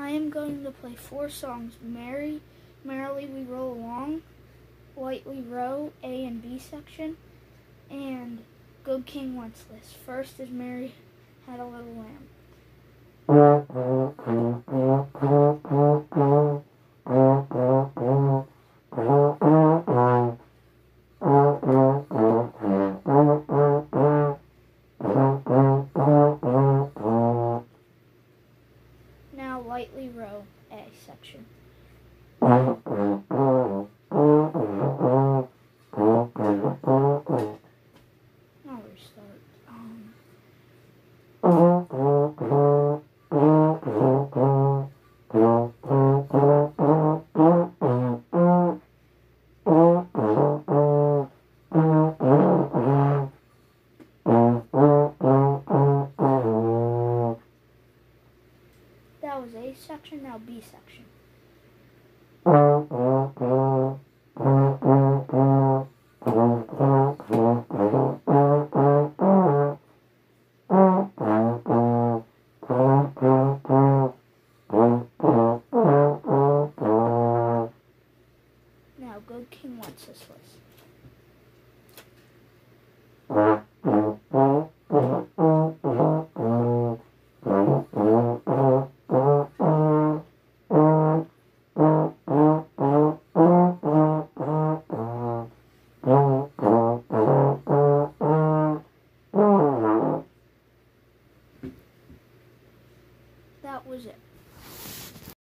I am going to play four songs Merry, Merrily We Roll Along, Lightly Row, A and B section, and Good King Wenceslas. First is Mary Had a Little Lamb. Now lightly row A section. I'll restart. Um, That was A section, now B section. Now, Good King wants this list. that was it.